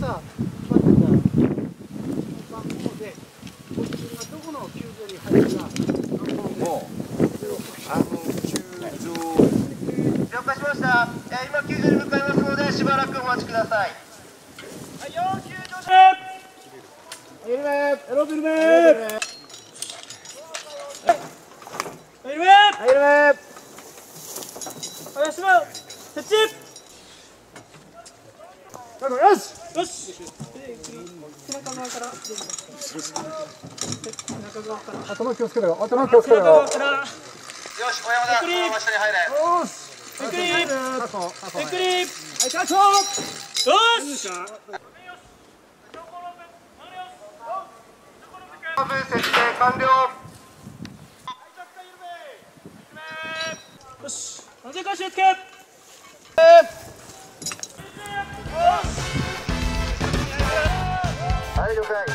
さ待ってた番号でこっちがどこの球場に入るかもうあの球場了解しました、えー、今球場に向かいますのでしばらくお待ちください。はい要球場エルメエロビルメエルメエルメエルメ林間設置よしよし。背中側から。背中側から。頭気をつけろよ。頭気をつけ背ろよ。よ中側から。し小山下に入れよしゆっくりゆっくりはいキャッよし。分設定完了よし。安全監視をつけはい了解